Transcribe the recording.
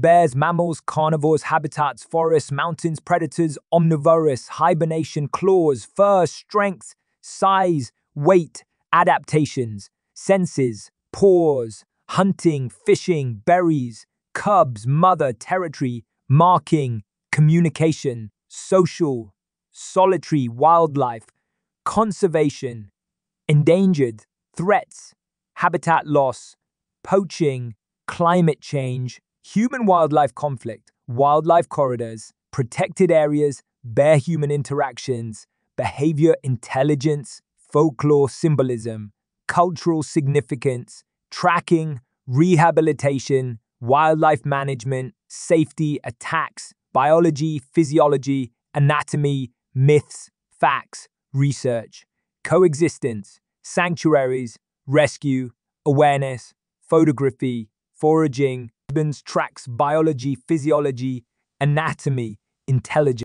bears, mammals, carnivores, habitats, forests, mountains, predators, omnivorous, hibernation, claws, fur, strength, size, weight, adaptations, senses, pores, hunting, fishing, berries, cubs, mother, territory, marking, communication, social, solitary, wildlife, conservation, endangered, threats, habitat loss, poaching, climate change, human wildlife conflict, wildlife corridors, protected areas, bear human interactions, behavior intelligence, folklore symbolism, cultural significance, tracking, rehabilitation, wildlife management, safety, attacks, biology, physiology, anatomy, myths, facts, research, coexistence, sanctuaries, rescue, awareness, photography, foraging, tracks, biology, physiology, anatomy, intelligence.